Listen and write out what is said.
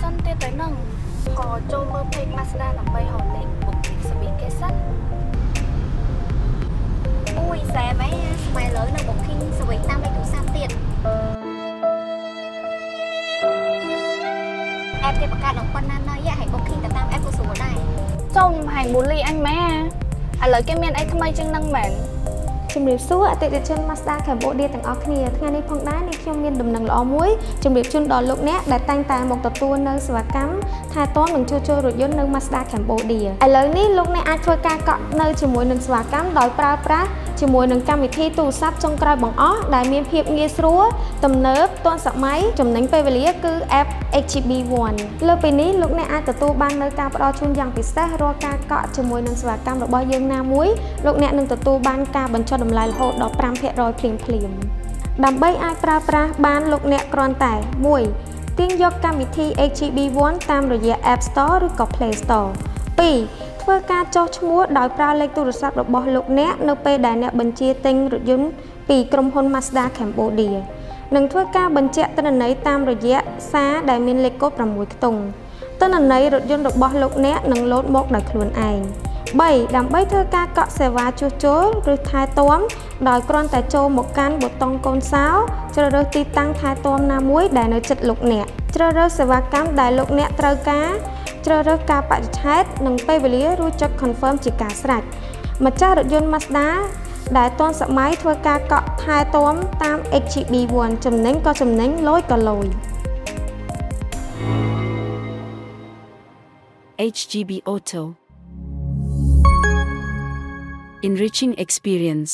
ស៊ីនទៀតទៅនឹងក៏ចូលមើល page Mazda ដើម្បីរកលេខ booking ស្វីគេសិនអូយសែមអីស្មែឥឡូវនៅ booking ស្វីតាមលេខទូរស័ព្ទទៀតអេបគេបង្កើតឡើងប៉ុណ្ណាណយហើយ booking ទៅតាម app ក៏ស្រួលដែរចូលខ្ញុំហែងប៊ូលីអញម៉ែឥឡូវគេមានអីថ្មីជាងនឹងមែន ជំរាបសួរអតិថិជន Mazda Cambodia ទាំងអស់គ្នាថ្ងៃនេះផងដែរនេះខ្ញុំមានដំណឹងល្អមួយជំរាបជូនដល់លោកអ្នកដែលតែងតែមកទទួលនៅសេវាកម្មថែទាំនិងជួសជុលរថយន្តនៅ Mazda Cambodia ឥឡូវនេះលោកអ្នកអាចធ្វើការកក់នៅជាមួយនឹងសេវាកម្មដោយប្រើប្រាស់ ជាមួយនឹងកម្មវិធីទូរស័ព្ទចុងក្រោយបង្អស់ដែលមានភាពងាយស្រួលទំនើបទាន់សម័យចំណេញពេលវេលាគឺ App HGB One លើពីនេះលោកអ្នកអាចទទួលបាននៅការផ្ដល់ជូនយ៉ាងពិសេសរាល់ការកក់ជាមួយនឹងសេវាកម្មរបស់យើងណាមួយលោកអ្នកនឹងទទួលបានការបញ្ចុះតម្លៃរហូតដល់5%ភ្លាមភ្លាមៗដើម្បីអាចប្រើប្រាស់បានលោកអ្នកគ្រាន់តែ1ទាញយកកម្មវិធី HGB One តាមរយៈ App Store ឬក៏ Play Store 2 ធ្វើការចុះឈ្មោះដោយប្រើលេខទូរស័ព្ទរបស់លោកអ្នកនៅពេលដែលអ្នកបញ្ជាទិញរថយន្តពីក្រុមហ៊ុន Mazda Cambodia និងធ្វើការបញ្ជាក់ទិន្នន័យតាមរយៈសារដែលមានលេខកូដ6ខ្ទង់ទិន្នន័យរថយន្តរបស់លោកអ្នកនឹងលោតមកដោយខ្លួនឯង3ដើម្បីធ្វើការកក់សេវាជួសជុលឬថែទាំដោយគ្រាន់តែចូលមកកាន់ប៊ូតុងកូនសោជ្រើសរើសទីតាំងថែទាំណាមួយដែលនៅជិតលោកអ្នកជ្រើសរើសសេវាកម្មដែលលោកអ្នកត្រូវការ ជ្រើសរើសការបរិច្ឆេទនិងពេលវេលារួចចុច confirm ជាការស្រេចម្ចាស់រថយន្ត Mazda ដែលទាន់សម័យធ្វើការកក់ថែទាំតាម HGB1 ចំណេញក៏ចំណេញលយក៏លយ HGB Auto Enriching Experience